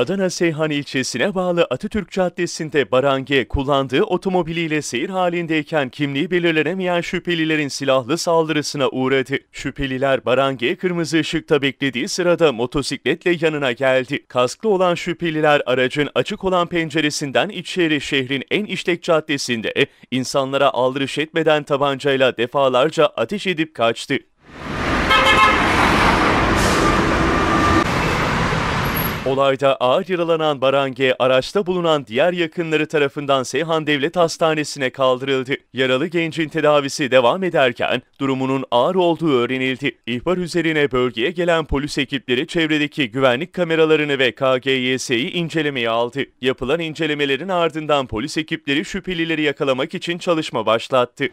Adana Seyhan ilçesine bağlı Atatürk Caddesi'nde Barange kullandığı otomobiliyle seyir halindeyken kimliği belirlenemeyen şüphelilerin silahlı saldırısına uğradı. Şüpheliler Barange kırmızı ışıkta beklediği sırada motosikletle yanına geldi. Kasklı olan şüpheliler aracın açık olan penceresinden içeri şehrin en işlek caddesinde insanlara aldırış etmeden tabancayla defalarca ateş edip kaçtı. Olayda ağır yaralanan Barange, araçta bulunan diğer yakınları tarafından Seyhan Devlet Hastanesi'ne kaldırıldı. Yaralı gencin tedavisi devam ederken durumunun ağır olduğu öğrenildi. İhbar üzerine bölgeye gelen polis ekipleri çevredeki güvenlik kameralarını ve KGYS'yi incelemeye aldı. Yapılan incelemelerin ardından polis ekipleri şüphelileri yakalamak için çalışma başlattı.